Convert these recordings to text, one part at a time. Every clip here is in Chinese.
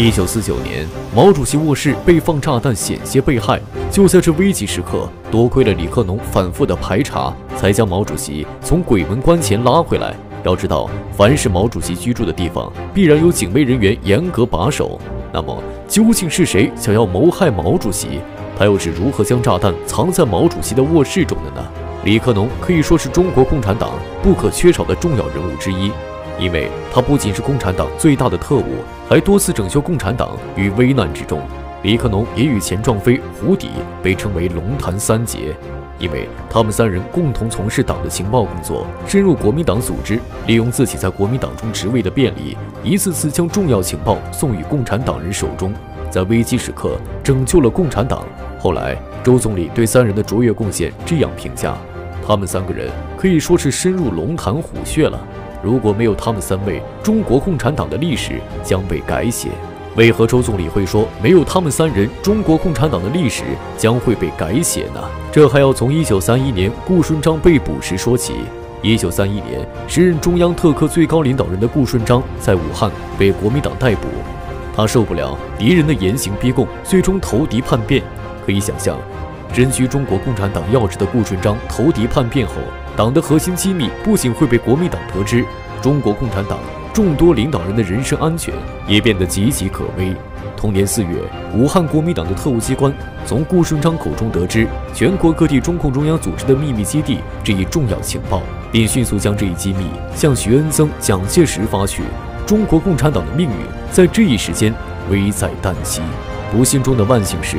一九四九年，毛主席卧室被放炸弹，险些被害。就在这危急时刻，多亏了李克农反复的排查，才将毛主席从鬼门关前拉回来。要知道，凡是毛主席居住的地方，必然有警卫人员严格把守。那么，究竟是谁想要谋害毛主席？他又是如何将炸弹藏在毛主席的卧室中的呢？李克农可以说是中国共产党不可缺少的重要人物之一。因为他不仅是共产党最大的特务，还多次拯救共产党于危难之中。李克农也与钱壮飞、胡迪被称为“龙潭三杰”，因为他们三人共同从事党的情报工作，深入国民党组织，利用自己在国民党中职位的便利，一次次将重要情报送与共产党人手中，在危机时刻拯救了共产党。后来，周总理对三人的卓越贡献这样评价：他们三个人可以说是深入龙潭虎穴了。如果没有他们三位，中国共产党的历史将被改写。为何周总理会说没有他们三人，中国共产党的历史将会被改写呢？这还要从一九三一年顾顺章被捕时说起。一九三一年，时任中央特科最高领导人的顾顺章在武汉被国民党逮捕，他受不了敌人的严刑逼供，最终投敌叛变。可以想象，身居中国共产党要职的顾顺章投敌叛变后。党的核心机密不仅会被国民党得知，中国共产党众多领导人的人身安全也变得岌岌可危。同年四月，武汉国民党的特务机关从顾顺章口中得知全国各地中共中央组织的秘密基地这一重要情报，并迅速将这一机密向徐恩曾、蒋介石发去。中国共产党的命运在这一时间危在旦夕。不幸中的万幸是。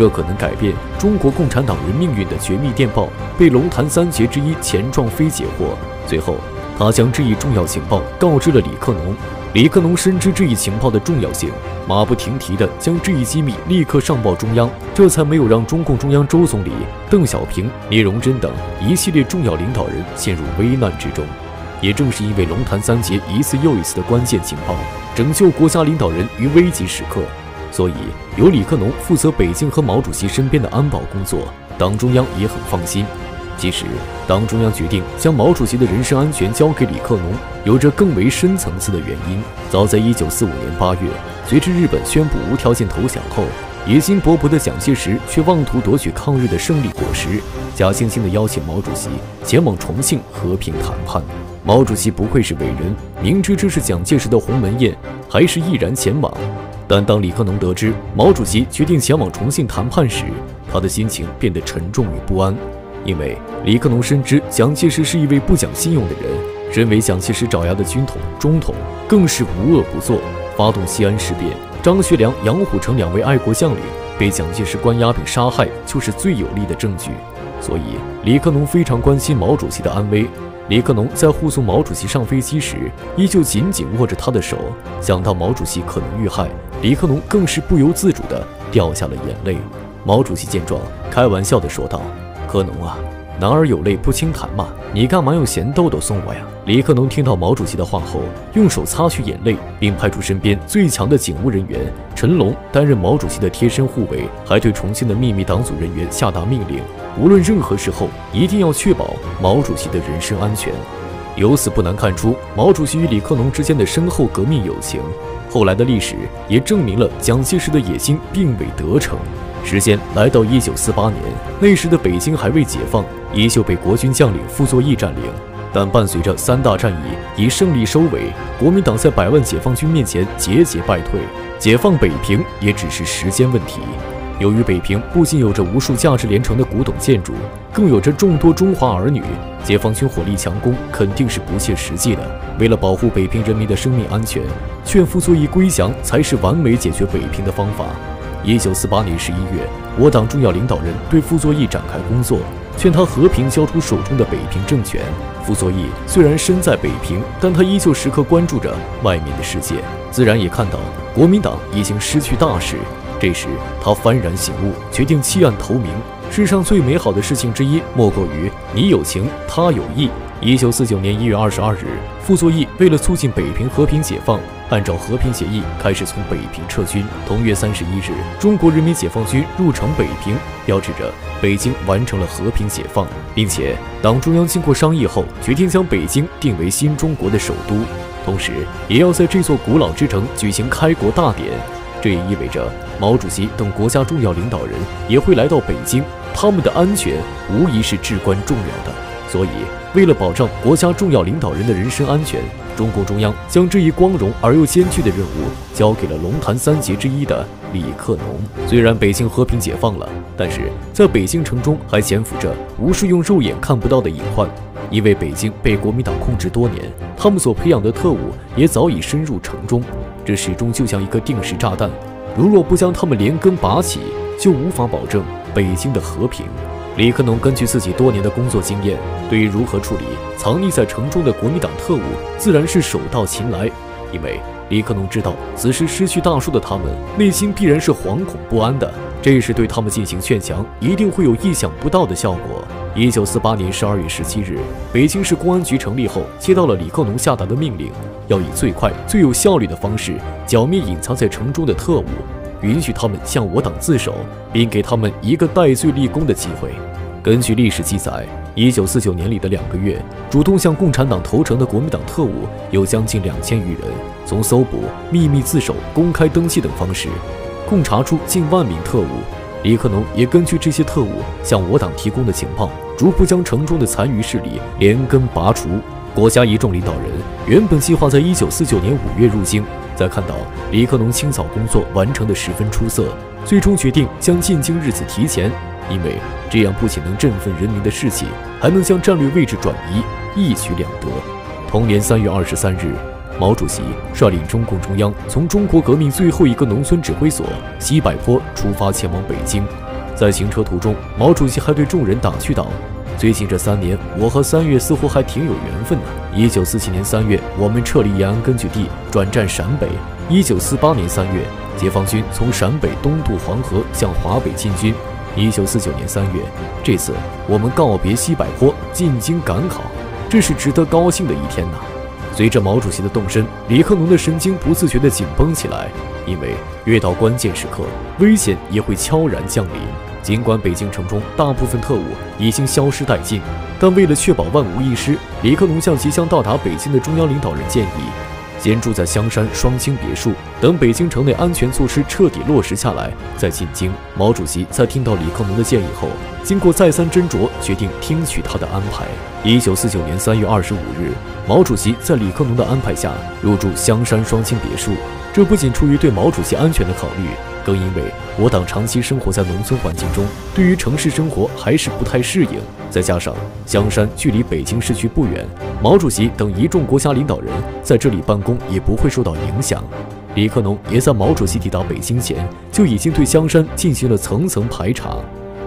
这可能改变中国共产党人命运的绝密电报被龙潭三杰之一钱壮飞截获。最后，他将这一重要情报告知了李克农。李克农深知这一情报的重要性，马不停蹄地将这一机密立刻上报中央，这才没有让中共中央周总理、邓小平、聂荣臻等一系列重要领导人陷入危难之中。也正是因为龙潭三杰一次又一次的关键情报，拯救国家领导人于危急时刻。所以，由李克农负责北京和毛主席身边的安保工作，党中央也很放心。其实，党中央决定将毛主席的人身安全交给李克农，有着更为深层次的原因。早在1945年8月，随着日本宣布无条件投降后，野心勃勃的蒋介石却妄图夺取抗日的胜利果实，假惺惺地邀请毛主席前往重庆和平谈判。毛主席不愧是伟人，明知这是蒋介石的鸿门宴，还是毅然前往。但当李克农得知毛主席决定前往重庆谈判时，他的心情变得沉重与不安，因为李克农深知蒋介石是一位不讲信用的人，身为蒋介石爪牙的军统、中统更是无恶不作。发动西安事变，张学良、杨虎城两位爱国将领被蒋介石关押并杀害，就是最有力的证据。所以，李克农非常关心毛主席的安危。李克农在护送毛主席上飞机时，依旧紧紧握着他的手。想到毛主席可能遇害，李克农更是不由自主地掉下了眼泪。毛主席见状，开玩笑地说道：“克农啊。”男儿有泪不轻弹嘛，你干嘛用咸豆豆送我呀？李克农听到毛主席的话后，用手擦去眼泪，并派出身边最强的警务人员陈龙担任毛主席的贴身护卫，还对重庆的秘密党组人员下达命令：无论任何时候，一定要确保毛主席的人身安全。由此不难看出，毛主席与李克农之间的深厚革命友情。后来的历史也证明了蒋介石的野心并未得逞。时间来到一九四八年，那时的北京还未解放，依旧被国军将领傅作义占领。但伴随着三大战役以胜利收尾，国民党在百万解放军面前节节败退，解放北平也只是时间问题。由于北平不仅有着无数价值连城的古董建筑，更有着众多中华儿女，解放军火力强攻肯定是不切实际的。为了保护北平人民的生命安全，劝傅作义归降才是完美解决北平的方法。一九四八年十一月，我党重要领导人对傅作义展开工作，劝他和平交出手中的北平政权。傅作义虽然身在北平，但他依旧时刻关注着外面的世界，自然也看到国民党已经失去大势。这时，他幡然醒悟，决定弃暗投明。世上最美好的事情之一，莫过于你有情，他有义。一九四九年一月二十二日，傅作义为了促进北平和平解放，按照和平协议开始从北平撤军。同月三十一日，中国人民解放军入城北平，标志着北京完成了和平解放，并且党中央经过商议后，决定将北京定为新中国的首都。同时也要在这座古老之城举行开国大典。这也意味着毛主席等国家重要领导人也会来到北京，他们的安全无疑是至关重要的。所以，为了保障国家重要领导人的人身安全，中共中央将这一光荣而又艰巨的任务交给了龙潭三杰之一的李克农。虽然北京和平解放了，但是在北京城中还潜伏着无数用肉眼看不到的隐患。因为北京被国民党控制多年，他们所培养的特务也早已深入城中。这始终就像一颗定时炸弹，如若不将他们连根拔起，就无法保证北京的和平。李克农根据自己多年的工作经验，对于如何处理藏匿在城中的国民党特务，自然是手到擒来。因为李克农知道，此时失去大树的他们，内心必然是惶恐不安的。这时对他们进行劝降，一定会有意想不到的效果。一九四八年十二月十七日，北京市公安局成立后，接到了李克农下达的命令，要以最快、最有效率的方式剿灭隐藏在城中的特务，允许他们向我党自首，并给他们一个戴罪立功的机会。根据历史记载，一九四九年里的两个月，主动向共产党投诚的国民党特务有将近两千余人，从搜捕、秘密自首、公开登记等方式，共查出近万名特务。李克农也根据这些特务向我党提供的情报，逐步将城中的残余势力连根拔除。国家一众领导人原本计划在一九四九年五月入京，在看到李克农清扫工作完成的十分出色，最终决定将进京日子提前，因为这样不仅能振奋人民的士气，还能将战略位置转移，一举两得。同年三月二十三日。毛主席率领中共中央从中国革命最后一个农村指挥所西柏坡出发前往北京，在行车途中，毛主席还对众人打趣道：“最近这三年，我和三月似乎还挺有缘分的。一九四七年三月，我们撤离延安根据地，转战陕北；一九四八年三月，解放军从陕北东渡黄河，向华北进军；一九四九年三月，这次我们告别西柏坡，进京赶考，这是值得高兴的一天呐。”随着毛主席的动身，李克农的神经不自觉地紧绷起来，因为越到关键时刻，危险也会悄然降临。尽管北京城中大部分特务已经消失殆尽，但为了确保万无一失，李克农向即将到达北京的中央领导人建议。先住在香山双清别墅，等北京城内安全措施彻底落实下来再进京。毛主席在听到李克农的建议后，经过再三斟酌，决定听取他的安排。一九四九年三月二十五日，毛主席在李克农的安排下入住香山双清别墅。这不仅出于对毛主席安全的考虑，都因为我党长期生活在农村环境中，对于城市生活还是不太适应。再加上香山距离北京市区不远，毛主席等一众国家领导人在这里办公也不会受到影响。李克农也在毛主席抵达北京前就已经对香山进行了层层排查，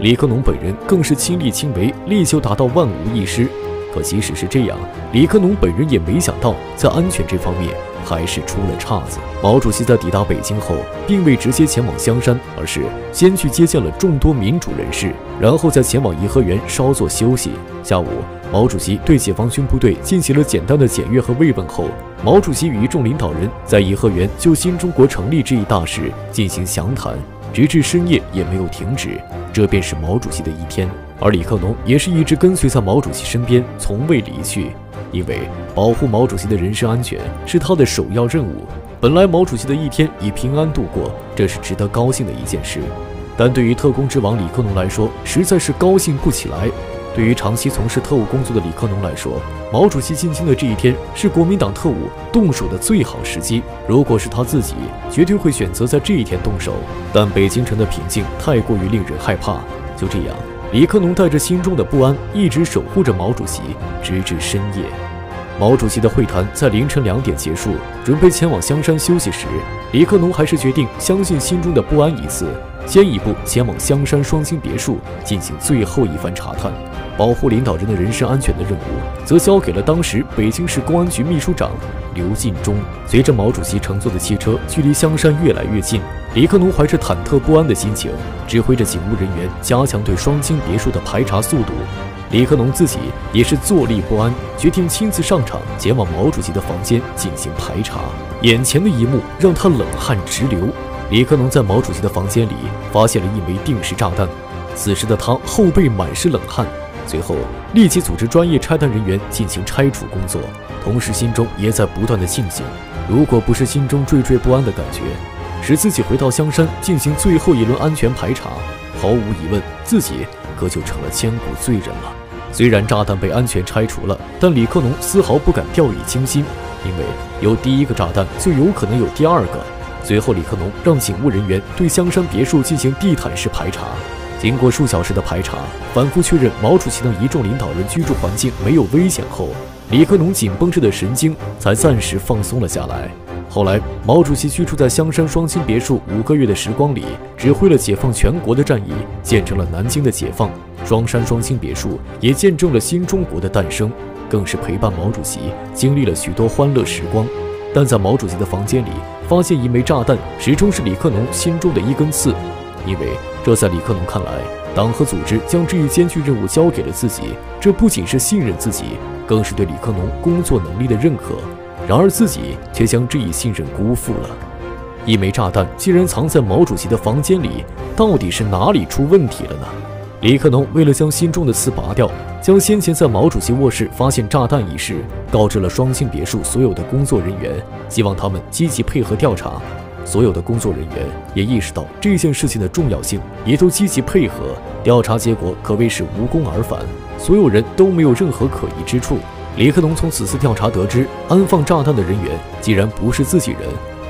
李克农本人更是亲力亲为，力求达到万无一失。可即使是这样，李克农本人也没想到，在安全这方面还是出了岔子。毛主席在抵达北京后，并未直接前往香山，而是先去接见了众多民主人士，然后再前往颐和园稍作休息。下午，毛主席对解放军部队进行了简单的检阅和慰问后，毛主席与一众领导人在颐和园就新中国成立这一大事进行详谈，直至深夜也没有停止。这便是毛主席的一天。而李克农也是一直跟随在毛主席身边，从未离去，因为保护毛主席的人身安全是他的首要任务。本来毛主席的一天已平安度过，这是值得高兴的一件事，但对于特工之王李克农来说，实在是高兴不起来。对于长期从事特务工作的李克农来说，毛主席进京的这一天是国民党特务动手的最好时机。如果是他自己，绝对会选择在这一天动手。但北京城的平静太过于令人害怕，就这样。李克农带着心中的不安，一直守护着毛主席，直至深夜。毛主席的会谈在凌晨两点结束，准备前往香山休息时，李克农还是决定相信心中的不安一次，先一步前往香山双清别墅进行最后一番查探。保护领导人的人身安全的任务，则交给了当时北京市公安局秘书长刘进忠。随着毛主席乘坐的汽车距离香山越来越近，李克农怀着忐忑不安的心情，指挥着警务人员加强对双清别墅的排查速度。李克农自己也是坐立不安，决定亲自上场，前往毛主席的房间进行排查。眼前的一幕让他冷汗直流。李克农在毛主席的房间里发现了一枚定时炸弹，此时的他后背满是冷汗。随后立即组织专业拆弹人员进行拆除工作，同时心中也在不断的庆幸，如果不是心中惴惴不安的感觉，使自己回到香山进行最后一轮安全排查，毫无疑问，自己可就成了千古罪人了。虽然炸弹被安全拆除了，但李克农丝毫不敢掉以轻心，因为有第一个炸弹，就有可能有第二个。随后，李克农让警务人员对香山别墅进行地毯式排查。经过数小时的排查，反复确认毛主席等一众领导人居住环境没有危险后，李克农紧绷着的神经才暂时放松了下来。后来，毛主席居住在香山双清别墅五个月的时光里，指挥了解放全国的战役，见证了南京的解放。双山双清别墅也见证了新中国的诞生，更是陪伴毛主席经历了许多欢乐时光。但在毛主席的房间里发现一枚炸弹，始终是李克农心中的一根刺，因为这在李克农看来，党和组织将这一艰巨任务交给了自己，这不仅是信任自己，更是对李克农工作能力的认可。然而自己却将这一信任辜负了。一枚炸弹竟然藏在毛主席的房间里，到底是哪里出问题了呢？李克农为了将心中的刺拔掉，将先前在毛主席卧室发现炸弹一事告知了双星别墅所有的工作人员，希望他们积极配合调查。所有的工作人员也意识到这件事情的重要性，也都积极配合调查。结果可谓是无功而返，所有人都没有任何可疑之处。李克农从此次调查得知，安放炸弹的人员既然不是自己人，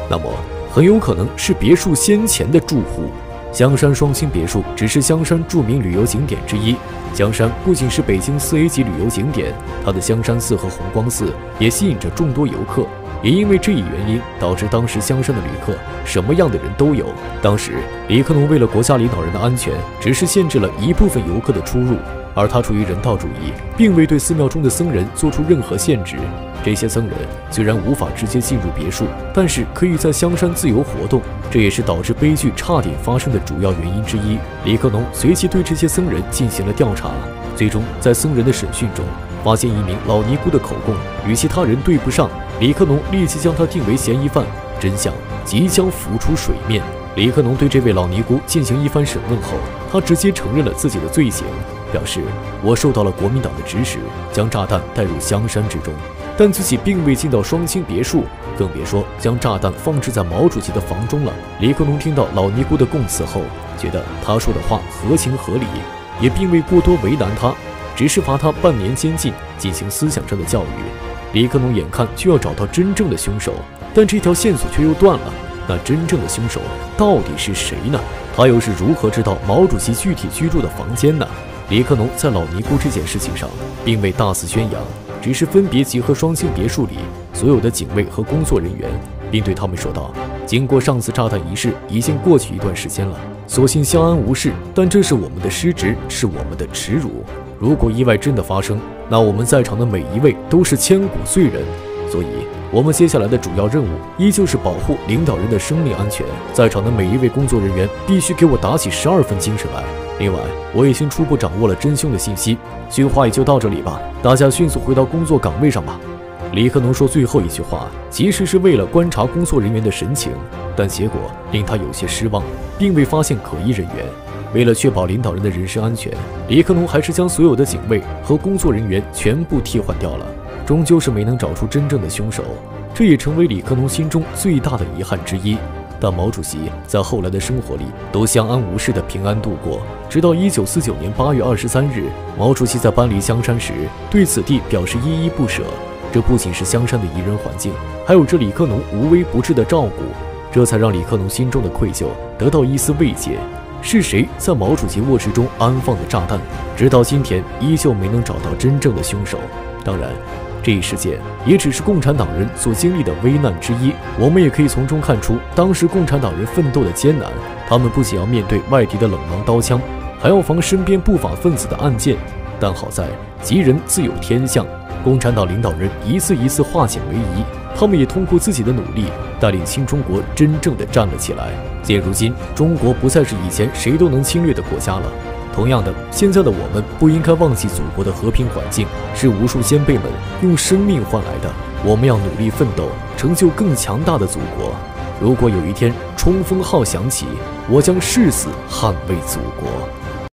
那么很有可能是别墅先前的住户。香山双星别墅只是香山著名旅游景点之一。香山不仅是北京四 A 级旅游景点，它的香山寺和红光寺也吸引着众多游客。也因为这一原因，导致当时香山的旅客什么样的人都有。当时李克农为了国家领导人的安全，只是限制了一部分游客的出入，而他出于人道主义，并未对寺庙中的僧人做出任何限制。这些僧人虽然无法直接进入别墅，但是可以在香山自由活动，这也是导致悲剧差点发生的主要原因之一。李克农随即对这些僧人进行了调查，最终在僧人的审讯中，发现一名老尼姑的口供与其他人对不上。李克农立即将他定为嫌疑犯，真相即将浮出水面。李克农对这位老尼姑进行一番审问后，他直接承认了自己的罪行，表示我受到了国民党的指使，将炸弹带入香山之中。但自己并未进到双清别墅，更别说将炸弹放置在毛主席的房中了。李克农听到老尼姑的供词后，觉得他说的话合情合理，也并未过多为难他，只是罚他半年监禁，进行思想上的教育。李克农眼看就要找到真正的凶手，但这条线索却又断了。那真正的凶手到底是谁呢？他又是如何知道毛主席具体居住的房间呢？李克农在老尼姑这件事情上，并未大肆宣扬。只是分别集合双星别墅里所有的警卫和工作人员，并对他们说道：“经过上次炸弹仪式已经过去一段时间了，所幸相安无事。但这是我们的失职，是我们的耻辱。如果意外真的发生，那我们在场的每一位都是千古罪人。所以，我们接下来的主要任务依旧是保护领导人的生命安全。在场的每一位工作人员必须给我打起十二分精神来。”另外，我已经初步掌握了真凶的信息，训话也就到这里吧。大家迅速回到工作岗位上吧。李克农说最后一句话，其实是为了观察工作人员的神情，但结果令他有些失望，并未发现可疑人员。为了确保领导人的人身安全，李克农还是将所有的警卫和工作人员全部替换掉了，终究是没能找出真正的凶手，这也成为李克农心中最大的遗憾之一。但毛主席在后来的生活里都相安无事的平安度过，直到一九四九年八月二十三日，毛主席在搬离香山时，对此地表示依依不舍。这不仅是香山的宜人环境，还有这李克农无微不至的照顾，这才让李克农心中的愧疚得到一丝慰藉。是谁在毛主席卧室中安放的炸弹？直到今天依旧没能找到真正的凶手。当然。这一事件也只是共产党人所经历的危难之一，我们也可以从中看出当时共产党人奋斗的艰难。他们不仅要面对外敌的冷芒刀枪，还要防身边不法分子的暗箭。但好在吉人自有天相，共产党领导人一次一次化险为夷，他们也通过自己的努力，带领新中国真正的站了起来。现如今，中国不再是以前谁都能侵略的国家了。同样的，现在的我们不应该忘记祖国的和平环境是无数先辈们用生命换来的。我们要努力奋斗，成就更强大的祖国。如果有一天冲锋号响起，我将誓死捍卫祖国。